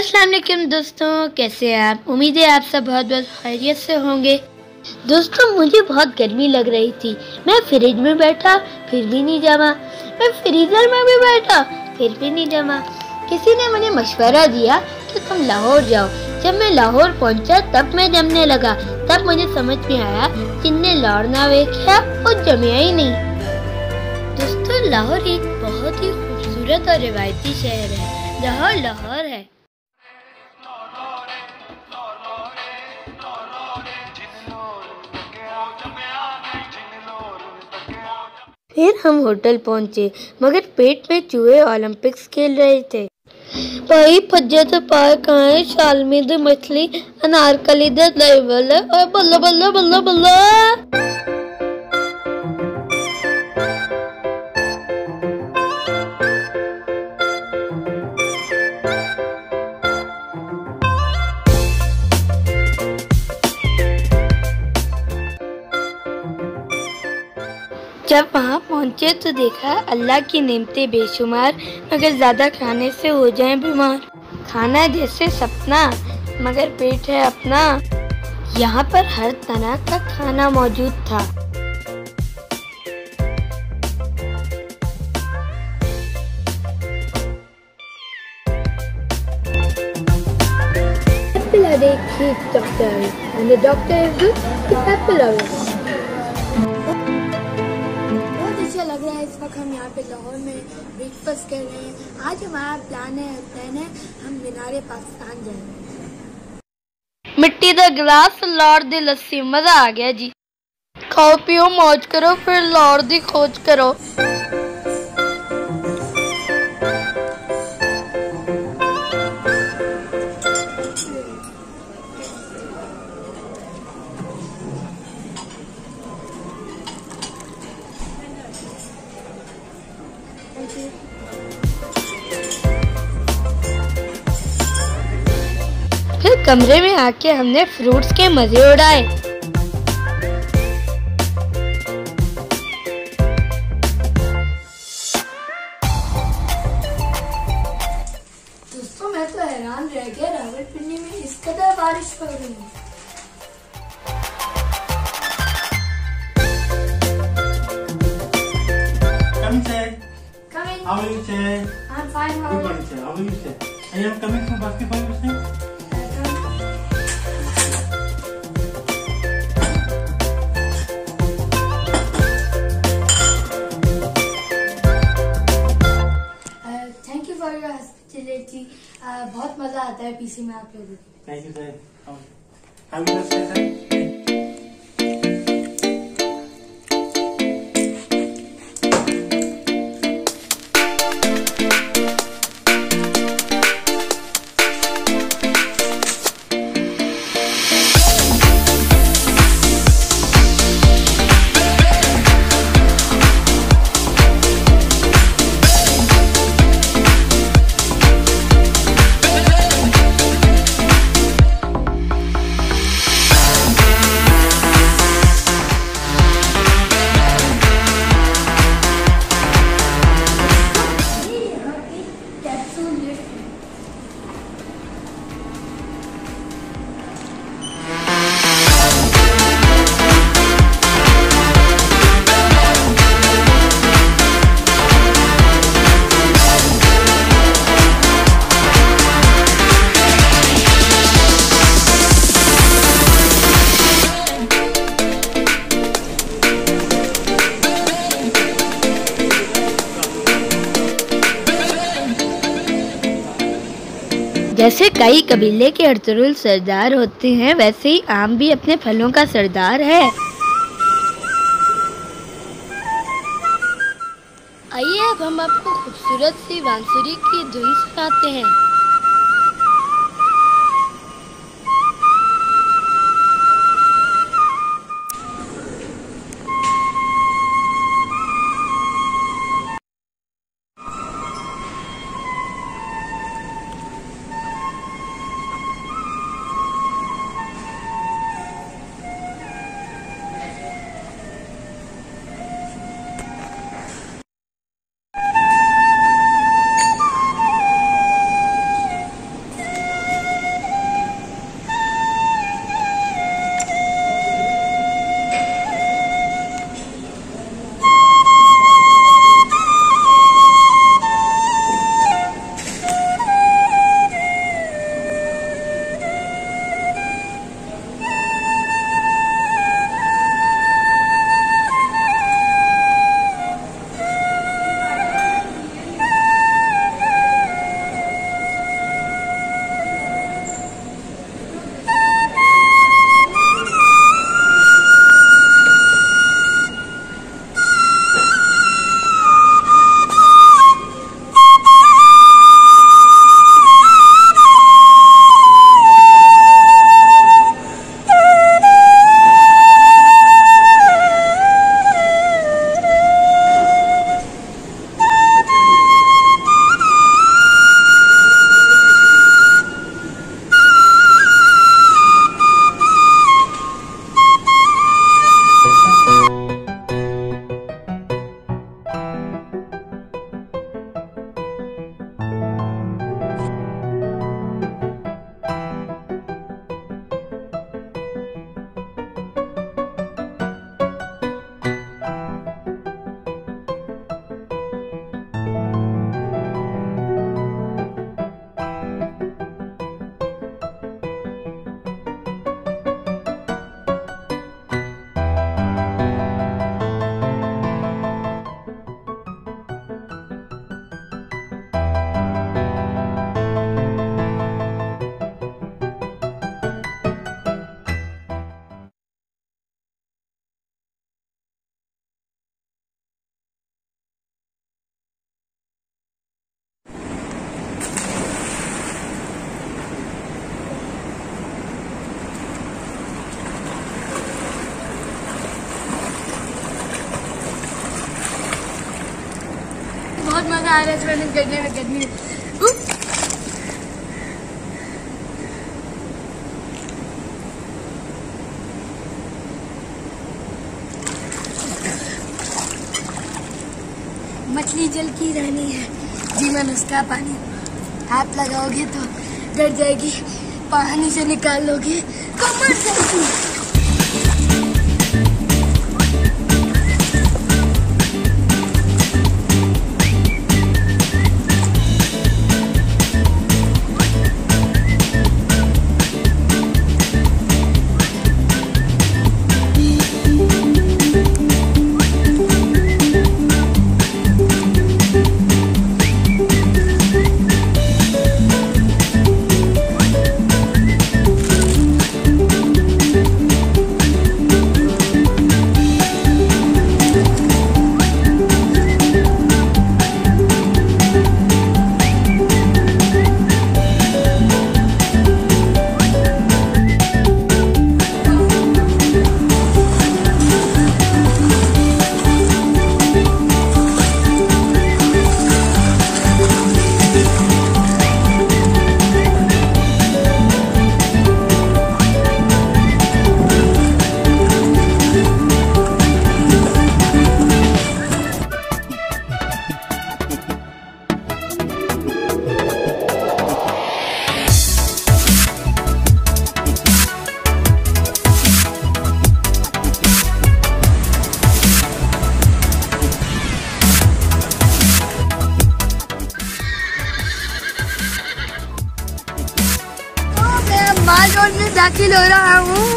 अस्सलाम दोस्तों, कैसे हैं आप? उम्मीद है आप सब बहुत बहुत खैरियत से होंगे। दोस्तों, मुझे बहुत गर्मी लग रही थी। मैं फ्रिज में बैठा, फिर भी नहीं जमा। मैं फ्रीजर में भी बैठा, फिर भी नहीं जमा। किसी ने मुझे मशवरा दिया कि तुम लाहौर जाओ। जब मैं लाहौर पहुँचा, तब मैं जमने लगा। तब मुझे समझ में आया, जिनने लाहौर ना देखा, वो जमिया ही नहीं। दोस्तों, लाहौर एक बहुत ही खूबसूरत और रिवायती शहर है लाहौर लाहौर फिर हम होटल पहुँचे, मगर पेट में चूहे ओलंपिक्स खेल रहे थे। भाई फज्जत पार्क पाए शालमीद मछली, अनारकली दे और बल्ला बल्ला बल्ला बल्ला जब वहाँ पहुँचे तो देखा अल्लाह की नेमतें बेशुमार, मगर ज़्यादा खाने से हो जाए बीमार। खाना जैसे सपना, मगर पेट है अपना। यहाँ पर हर तरह का खाना मौजूद था। पिला दे खीर doctor and the doctor is good keep पिला बहुत लग हम यहाँ पे लाहौर में ब्रेकफास्ट कर रहे हैं। आज हमारा प्लान है प्लान है, हम मीनार पाकिस्तान जाएँगे। मिट्टी का गिलास लाहौर दी लस्सी, मज़ा आ गया जी। खाओ, पियो, मौज करो, फिर लाहौर दी खोज करो। कमरे में आके हमने फ्रूट्स के मज़े उड़ाए दोस्तों मैं तो हैरान रह गया रावलपिंडी में इस कदर बारिश पड़ रही है Coming. Coming. How are you, sir? I'm fine. How Good are you? morning, sir. How are you, sir? I am coming from basketball, sir. Thank hospitality बहुत मज़ा आता है पीसी में आप लोगों को। Thank you, sir. जैसे कई कबीले के अर्तुरुल सरदार होते हैं, वैसे ही आम भी अपने फलों का सरदार है। आइए अब हम आपको खूबसूरत सी बांसुरी की धुन सुनाते हैं। बहुत मज़ा आ रहा है स्विमिंग करने में गर्मी मछली जल की रहनी है। जीवन उसका पानी। हाथ लगाओगे तो डर जाएगी। पानी से निकालोगे तो मर जाएगी दाखिल हो रहा हूँ।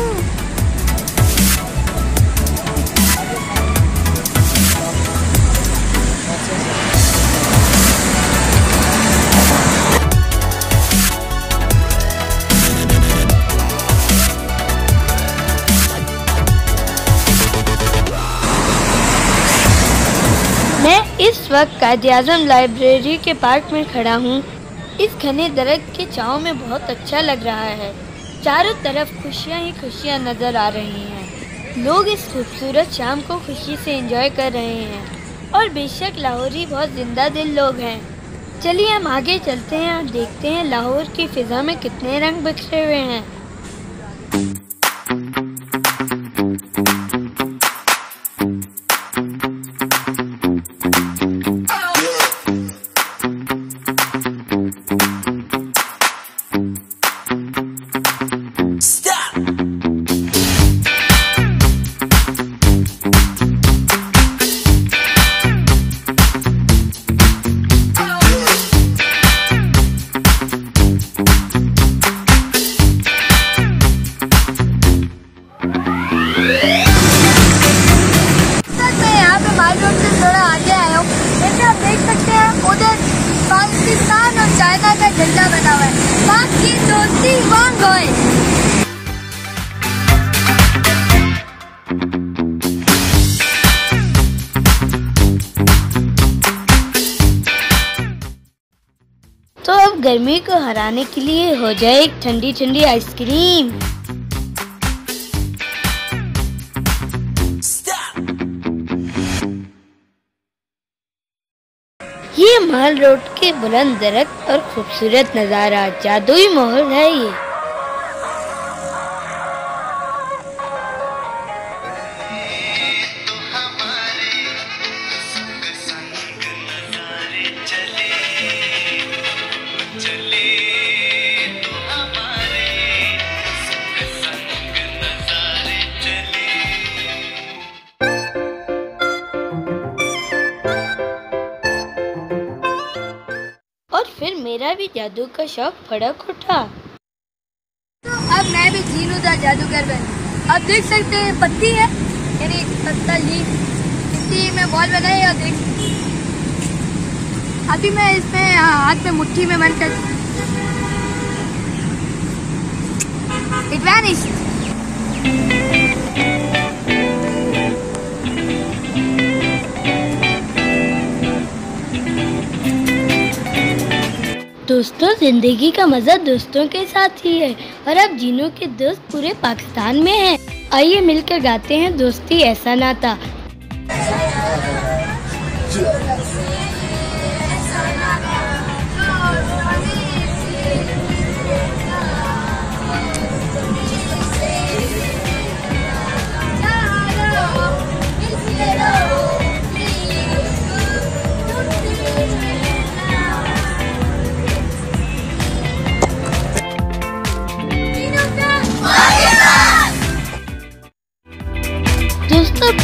मैं इस वक्त कायद आज़म लाइब्रेरी के पार्क में खड़ा हूँ। इस घने दरख्त के छाँव में बहुत अच्छा लग रहा है। चारों तरफ़ खुशियाँ ही खुशियाँ नज़र आ रही हैं। लोग इस खूबसूरत शाम को खुशी से एंजॉय कर रहे हैं। और बेशक लाहौरी बहुत ज़िंदा दिल लोग हैं। चलिए हम आगे चलते हैं और देखते हैं लाहौर की फिजा में कितने रंग बिखरे हुए हैं। चाइना का झंडा बना हुआ है। पाक की दोस्ती वांग होए। तो अब गर्मी को हराने के लिए हो जाए एक ठंडी ठंडी आइसक्रीम। माल रोड के बुलंद दरख्त और खूबसूरत नज़ारा। जादुई माहौल है ये। जादू का शौक फड़क उठा। तो अब मैं भी जीनूदार जादूगर बन। अब देख सकते हैं, पत्ती है। यानी पत्ता लीफ इसकी मैं बॉल बनाई और देख। अभी मैं इसमें हाथ में मुट्ठी में बंद कर इट वैनिश्ड दोस्तों, ज़िंदगी का मज़ा दोस्तों के साथ ही है और अब जीनों के दोस्त पूरे पाकिस्तान में हैं। आइए मिलकर गाते हैं दोस्ती ऐसा नाता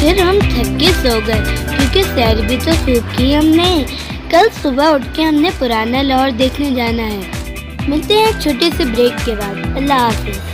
फिर हम थक के सो गए, क्योंकि सैर भी तो खूब की हमने। कल सुबह उठ के हमने पुराना लाहौर देखने जाना है। मिलते हैं छोटे से ब्रेक के बाद। अल्लाह हाफिज।